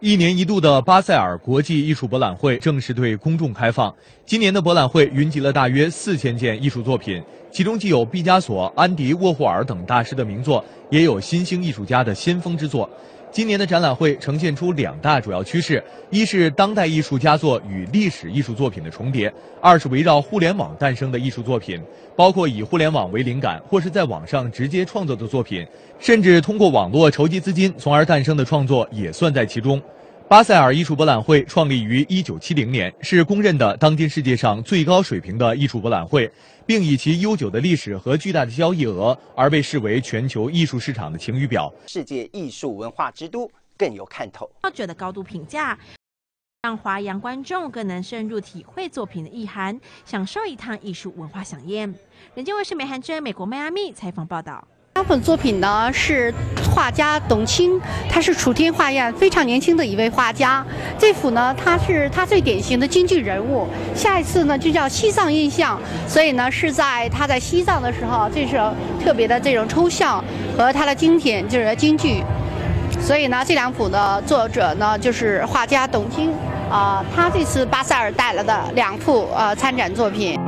一年一度的巴塞尔国际艺术博览会正式对公众开放。今年的博览会云集了大约四千件艺术作品，其中既有毕加索、安迪沃霍尔等大师的名作，也有新兴艺术家的先锋之作。今年的展览会呈现出两大主要趋势：一是当代艺术佳作与历史艺术作品的重叠；二是围绕互联网诞生的艺术作品，包括以互联网为灵感或是在网上直接创作的作品，甚至通过网络筹集资金从而诞生的创作也算在其中。巴塞尔艺术博览会创立于1970年，是公认的当今世界上最高水平的艺术博览会，并以其悠久的历史和巨大的交易额而被视为全球艺术市场的晴雨表。世界艺术文化之都更有看头。者的高度评价，让华洋观众更能深入体会作品的意涵，享受一趟艺术文化飨宴。人间卫视梅涵珍美国迈阿密采访报道。这幅作品呢是画家董卿，他是楚天画院非常年轻的一位画家。这幅呢，他是他最典型的京剧人物。下一次呢就叫西藏印象，所以呢是在他在西藏的时候，这是特别的这种抽象和他的经典就是京剧。所以呢，这两幅的作者呢就是画家董卿啊，他这次巴塞尔带来的两幅呃参展作品。